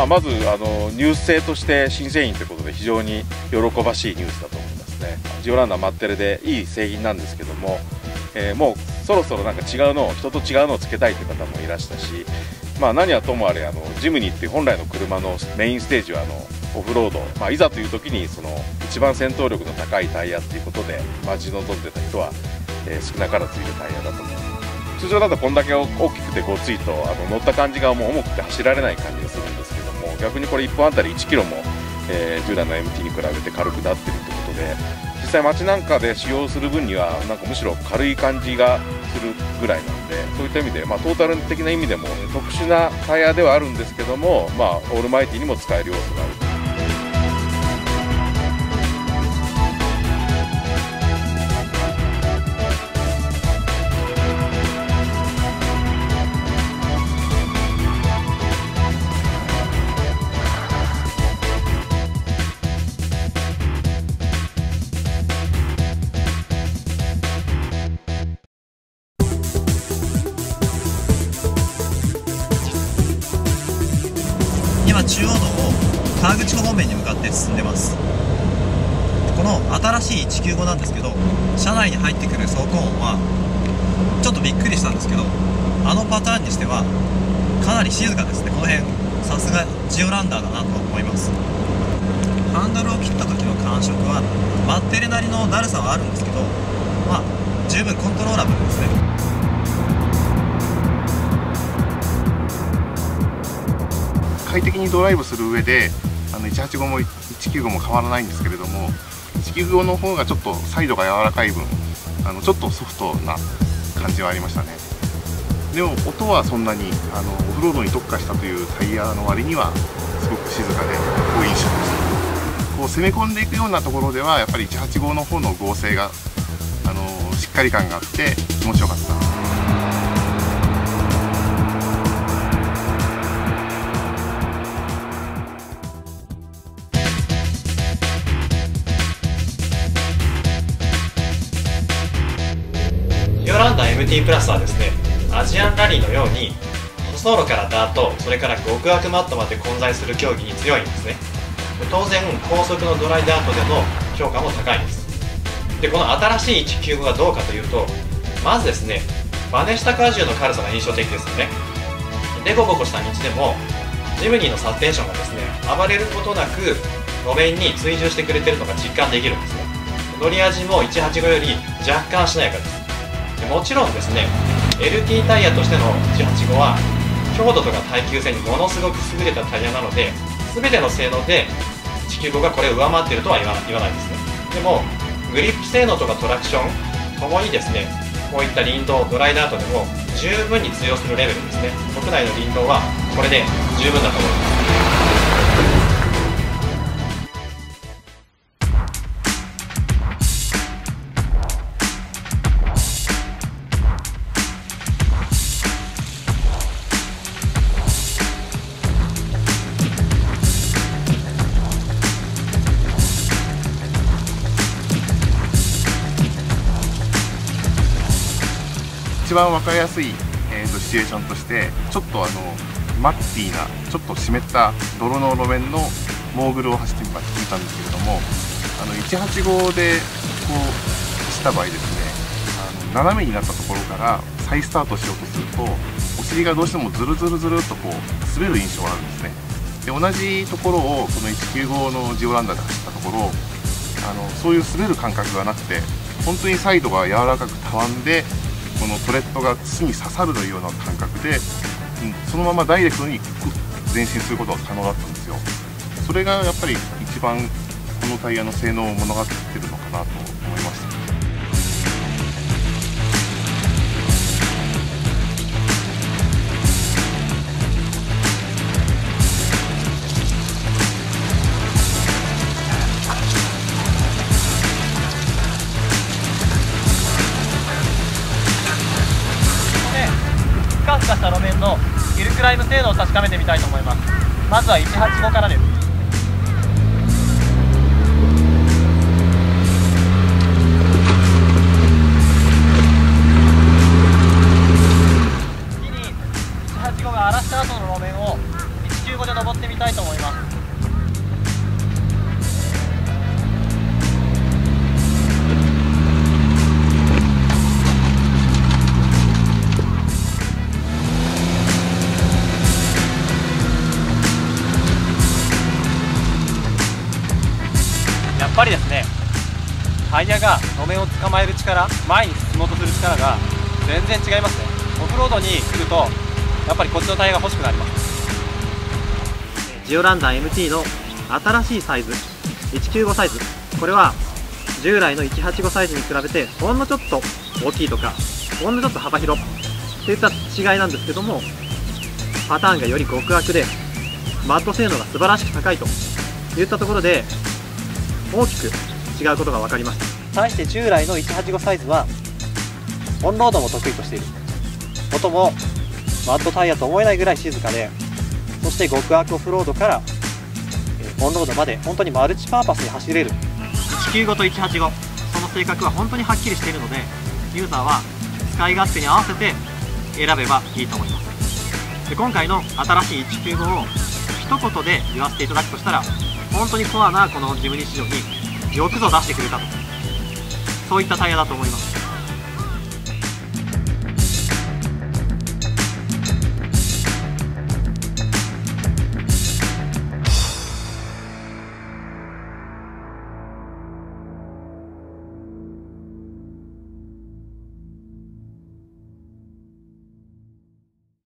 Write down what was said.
まあ、まずあのニュース性として新製品ということで非常に喜ばしいニュースだと思いますね。ジオランダマッテレでいい製品なんですけども、えー、もうそろそろなんか違うのを人と違うのをつけたいという方もいらしたし、まあ、何はともあれあのジムニーっていう本来の車のメインステージはあのオフロード、まあ、いざという時にその一番戦闘力の高いタイヤっていうことで待ち望んでた人は、えー、少なからずいるタイヤだと思います。通常だとこんだけ大きくてごついとあの乗った感じがもう重くて走られない感じがするんで逆にこれ1本あたり1キロも、えー、従来の MT に比べて軽くなってるってことで実際街なんかで使用する分にはなんかむしろ軽い感じがするぐらいなんでそういった意味で、まあ、トータル的な意味でも、特殊なタイヤではあるんですけども、まあ、オールマイティにも使える要素がある中央道を川口湖方面に向かって進んでます。この新しい195なんですけど車内に入ってくる走行音はちょっとびっくりしたんですけどあのパターンにしてはかなり静かですね。この辺さすがジオランダーだなと思います。ハンドルを切った時の感触はバッテレなりのだるさはあるんですけどまあ十分コントローラブルですね。快適にドライブする上であの185も195も変わらないんですけれども195の方がちょっとサイドが柔らかい分あのちょっとソフトな感じはありましたね。でも音はそんなにあのオフロードに特化したというタイヤの割にはすごく静かで好印象でした。こう攻め込んでいくようなところではやっぱり185の方の合成があのしっかり感があって気持ちよかった。ヨランダ MT プラスはですねアジアンラリーのように舗装路からダートそれから極悪マットまで混在する競技に強いんですね。当然高速のドライダートでの評価も高いんです。でこの新しい195がどうかというとまずですねバネ下荷重の軽さが印象的ですよね。デコボコした道でもジムニーのサスペンションがですね暴れることなく路面に追従してくれてるのが実感できるんですね。乗り味も185より若干しなやかです。もちろんですね LT タイヤとしての185は強度とか耐久性にものすごく優れたタイヤなので全ての性能で195がこれを上回っているとは言わ言わないですね。でもグリップ性能とかトラクションともにですねこういった林道ドライダートでも十分に通用するレベルですね。国内の林道はこれで十分だと思います。一番分かりやすい、えーとシチュエーションとしてちょっとあのマッティーなちょっと湿った泥の路面のモーグルを走ってみたんですけれどもあの185でこう走った場合ですねあの斜めになったところから再スタートしようとするとお尻がどうしてもズルズルズルっとこう滑る印象があるんですね。で同じところをこの195のジオランダで走ったところあのそういう滑る感覚がなくて本当にサイドが柔らかくたわんでこのトレッドが土に刺さるというような感覚で、うん、そのままダイレクトに前進することが可能だったんですよ。それがやっぱり一番このタイヤの性能を物語ってるのかなと思いました。ヒルクライム精度を確かめてみたいと思います。まずは185からです。次に185が荒らした後の路面を195で登ってみたいと思います。ぱりですねタイヤが路面を捕まえる力前に進もうとする力が全然違いますね。オフロードに来るとやっぱりこっちのタイヤが欲しくなります。ジオランダー MT の新しいサイズ195サイズ。これは従来の185サイズに比べてほんのちょっと大きいとかほんのちょっと幅広といった違いなんですけどもパターンがより極悪でマット性能が素晴らしく高いといったところで大きく違うことが分かりました。対して従来の185サイズはオンロードも得意としている。音もマットタイヤと思えないぐらい静かでそして極悪オフロードからえーオンロードまで本当にマルチパーパスに走れる。195と185その性格は本当にはっきりしているのでユーザーは使い勝手に合わせて選べばいいと思います。で今回の新しい195を一言で言わせていただくとしたら本当にコアなこのジムニ市場によくぞ出してくれたと。そういったタイヤだと思います。